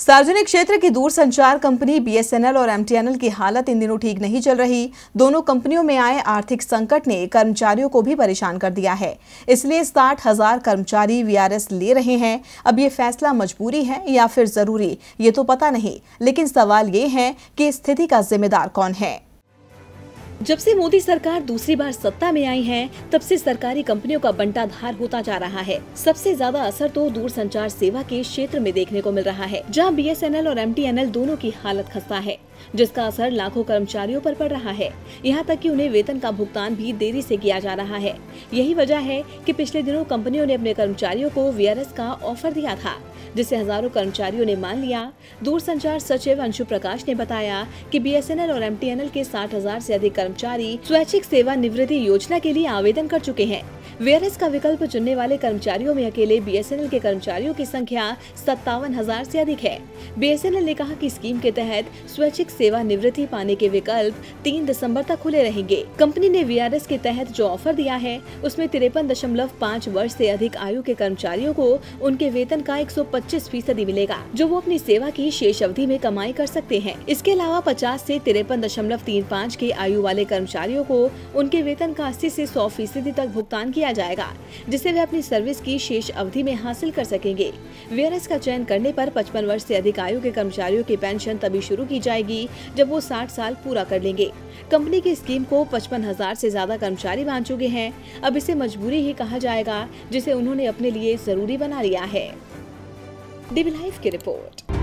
सार्वजनिक क्षेत्र की दूरसंचार कंपनी बीएसएनएल और एमटीएनएल की हालत इन दिनों ठीक नहीं चल रही। दोनों कंपनियों में आए आर्थिक संकट ने कर्मचारियों को भी परेशान कर दिया है। इसलिए साठ हज़ार कर्मचारी वीआरएस ले रहे हैं। अब ये फैसला मजबूरी है या फिर ज़रूरी, ये तो पता नहीं, लेकिन सवाल ये है कि स्थिति का जिम्मेदार कौन है। जब से मोदी सरकार दूसरी बार सत्ता में आई है, तब से सरकारी कंपनियों का बंटाधार होता जा रहा है। सबसे ज़्यादा असर तो दूर संचार सेवा के क्षेत्र में देखने को मिल रहा है, जहाँ बीएसएनएल और एमटीएनएल दोनों की हालत खस्ता है, जिसका असर लाखों कर्मचारियों पर पड़ रहा है। यहाँ तक कि उन्हें वेतन का भुगतान भी देरी से किया जा रहा है। यही वजह है कि पिछले दिनों कंपनियों ने अपने कर्मचारियों को वीआरएस का ऑफ़र दिया था जिसे हज़ारों कर्मचारियों ने मान लिया। दूरसंचार सचिव अंशु प्रकाश ने बताया कि बीएसएनएल और एमटीएनएल के साठ हज़ार से अधिक कर्मचारी स्वैच्छिक सेवा निवृत्ति योजना के लिए आवेदन कर चुके हैं। वीआरएस का विकल्प चुनने वाले कर्मचारियों में अकेले बीएसएनएल के कर्मचारियों की संख्या सत्तावन हज़ार ऐसी अधिक है। बीएसएनएल ने कहा कि स्कीम के तहत स्वैच्छिक सेवा निवृत्ति पाने के विकल्प तीन दिसंबर तक खुले रहेंगे। कंपनी ने वीआरएस के तहत जो ऑफ़र दिया है, उसमें तिरपन दशमलव पाँच वर्ष ऐसी अधिक आयु के कर्मचारियों को उनके वेतन का एक सौ पच्चीस फ़ीसदी मिलेगा, जो वो अपनी सेवा की शेष अवधि में कमाई कर सकते हैं। इसके अलावा पचास ऐसी तिरपन दशमलव तीन पाँच के आयु वाले कर्मचारियों को उनके वेतन का अस्सी ऐसी सौ फ़ीसदी तक भुगतान किया जाएगा जिसे वे अपनी सर्विस की शेष अवधि में हासिल कर सकेंगे। वीआरएस का चयन करने पर 55 वर्ष से अधिक आयु के कर्मचारियों की पेंशन तभी शुरू की जाएगी, जब वो 60 साल पूरा कर लेंगे। कंपनी की स्कीम को पचपन हज़ार ऐसी ज़्यादा कर्मचारी मान चुके हैं। अब इसे मजबूरी ही कहा जाएगा, जिसे उन्होंने अपने लिए ज़रूरी बना लिया है। डीबी लाइव की रिपोर्ट।